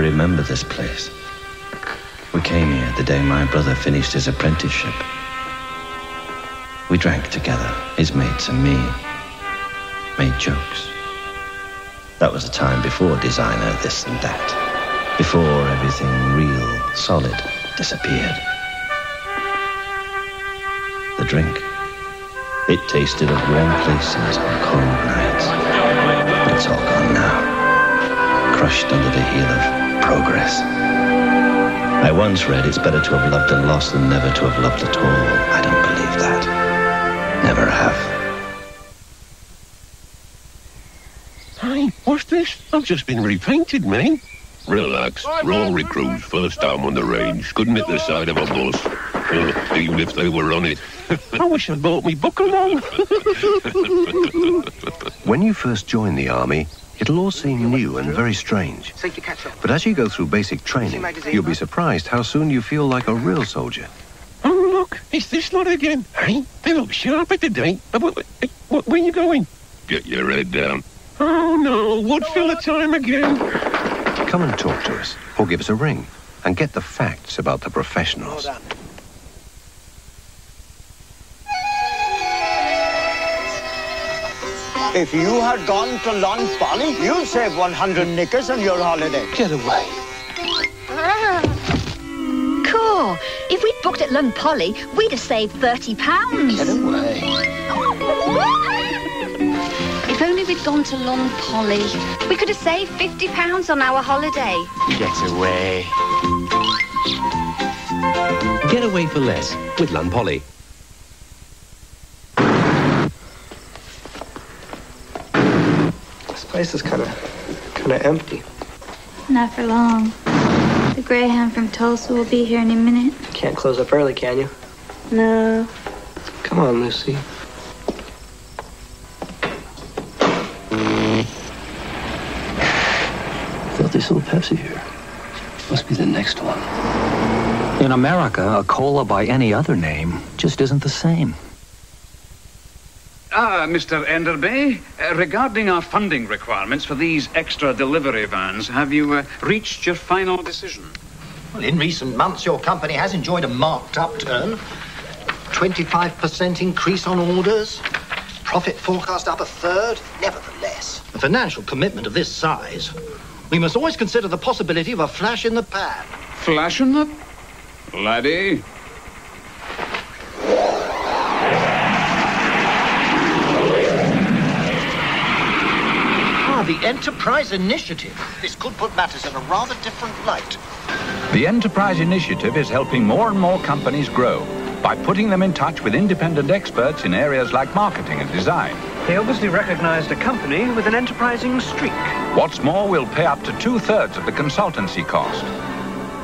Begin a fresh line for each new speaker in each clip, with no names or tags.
Remember this place. We came here the day my brother finished his apprenticeship. We drank together, his mates and me. Made jokes. That was a time before designer this and that. Before everything real, solid disappeared. The drink. It tasted of warm places on cold nights. But it's all gone now. Crushed under the heel of progress. I once read it's better to have loved and lost than never to have loved at all. I don't believe that. Never have.
Hey, what's this? I've just been repainted, man.
Relax. We're all recruits, first time on the range. Couldn't hit the side of a bus. Uh, even if they were on it.
I wish I'd bought me book along.
When you first join the army, it'll all seem new and very strange. But as you go through basic training, you'll be surprised how soon you feel like a real soldier.
oh, look, it's this lot again. Hey, they look sharper today. Wh- wh- wh- Where you going?
Get your head down.
Oh, no, Woodville time again.
Come and talk to us, or give us a ring, and get the facts about the professionals.
If you had gone to Lunn Poly, you'd save 100 knickers on your holiday.
Get away. Ah.
Cool. If we'd booked at Lunn Poly, we'd have saved thirty pounds.
Get away.
If only we'd gone to Lunn Poly, we could have saved fifty pounds on our holiday.
Get away.
Get away for less with Lunn
Poly. Place is kind of, kind of empty.
Not for long. The Greyhound from Tulsa will be here any minute.
Can't close up early, can you?
No.
Come on, Lucy.
thought they sold Pepsi here. Must be the next one.
In America, a cola by any other name just isn't the same.
Ah, Mr. Enderby, uh, regarding our funding requirements for these extra delivery vans, have you uh, reached your final decision?
Well, in recent months, your company has enjoyed a marked upturn. 25% increase on orders. Profit forecast up a third. Nevertheless, a financial commitment of this size, we must always consider the possibility of a flash in the pan.
Flash in the... Laddie?
The Enterprise Initiative. This could put matters in a rather different light.
The Enterprise Initiative is helping more and more companies grow by putting them in touch with independent experts in areas like marketing and design.
They obviously recognized a company with an enterprising streak.
What's more, we'll pay up to two-thirds of the consultancy cost.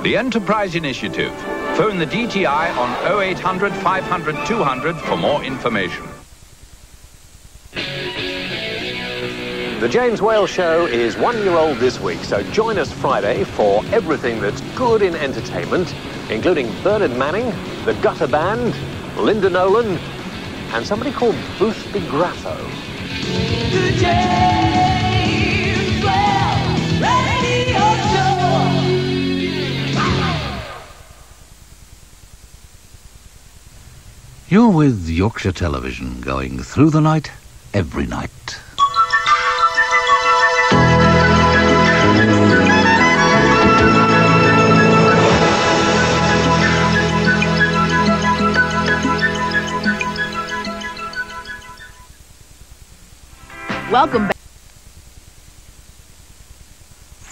The Enterprise Initiative. Phone the DTI on 0800 500 200 for more information.
The James Whale Show is one year old this week, so join us Friday for everything that's good in entertainment, including Bernard Manning, the Gutter Band, Linda Nolan, and somebody called Boothby Graffoe.
You're with Yorkshire Television, going through the night, every night.
Welcome back.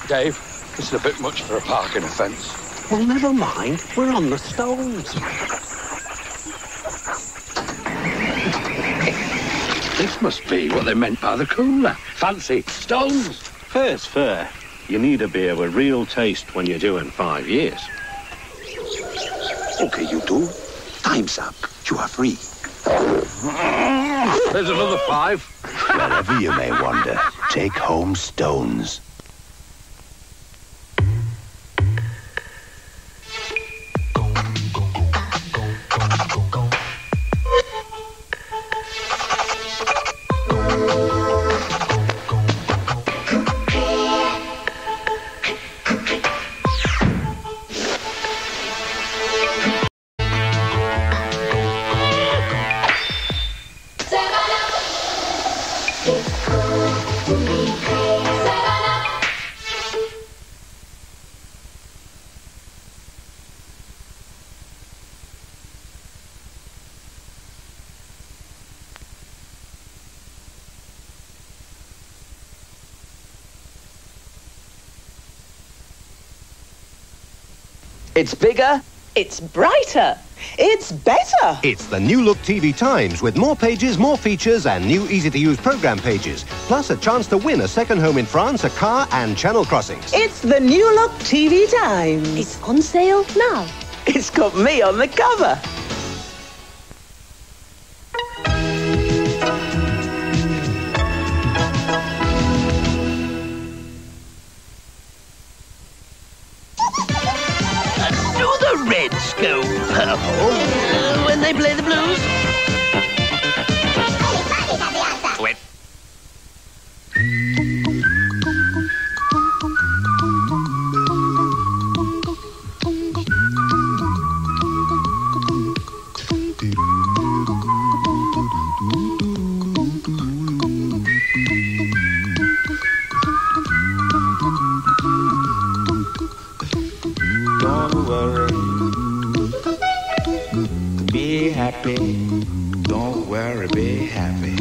Dave, this is a bit much for a parking offence.
Well, never mind. We're on the stones.
This must be what they meant by the cooler. Fancy stones.
Fair's fair. You need a beer with real taste when you're doing five years.
Okay, you do. Time's up. You are free. There's another five.
Wherever you may wander, take home stones.
It's bigger.
It's brighter. It's better.
It's the new look TV Times with more pages, more features, and new easy to use program pages. Plus a chance to win a second home in France, a car, and channel crossings.
It's the new look TV Times.
It's on sale now.
It's got me on the cover. Go purple when they play the blues?
Happy. Don't worry, be happy.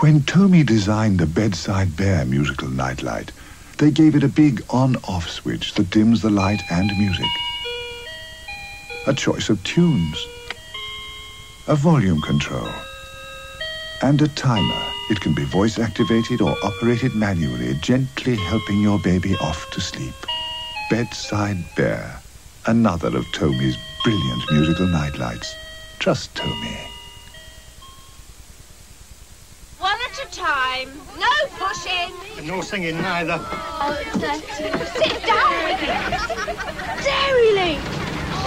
When Tomy designed the Bedside Bear musical nightlight, they gave it a big on-off switch that dims the light and music. A choice of tunes. A volume control. And a timer. It can be voice activated or operated manually, gently helping your baby off to sleep. Bedside Bear. Another of Tomy's brilliant musical nightlights. Trust Tomy.
One at a time. No pushing.
And no singing neither.
Oh, Sit down with it. Dairy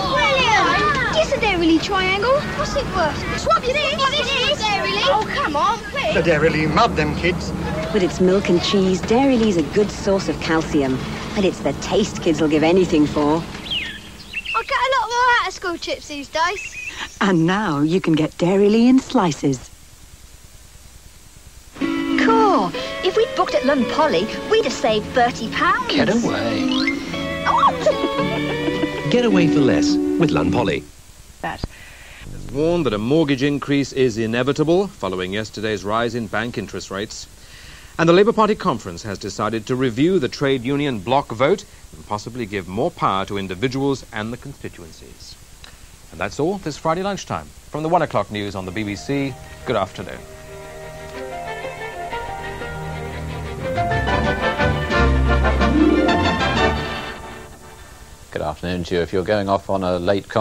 William! Guess a Dairy triangle. What's it worth? Swap your things.
What it is? Dairy Oh, come on, please.
The Dairy mud them kids.
With its milk and cheese, Dairylea's a good source of calcium. And it's the taste kids will give anything for.
I get a lot more out of school chips these days.
And now you can get Dairylea in slices.
Cool. If we'd booked at Lunn Poly, we'd have saved thirty pounds.
Get away. Get away for less with Lunn Poly.
That. Warned that a mortgage increase is inevitable following yesterday's rise in bank interest rates. And the Labour Party conference has decided to review the trade union block vote and possibly give more power to individuals and the constituencies. And that's all this Friday lunchtime. From the one o'clock news on the BBC, good afternoon.
Good afternoon to you. If you're going off on a late